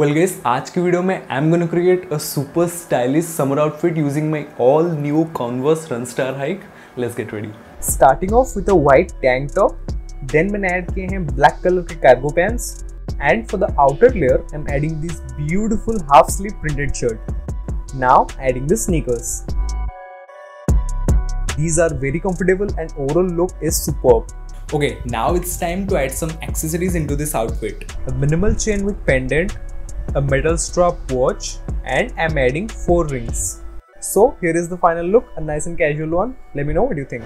Well guys, आज की video में I am gonna create a super stylish summer outfit using my all new Converse Run Star Hike. Let's get ready. Starting off with a white tank top, then मैंने add किए हैं black color के cargo pants, and for the outer layer I'm adding this beautiful half sleeve printed shirt. Now adding the sneakers. These are very comfortable and overall look is superb. Okay, now it's time to add some accessories into this outfit. A minimal chain with pendant, a metal strap watch, and I'm adding 4 rings. So here is the final look, a nice and casual one. Let me know what you think.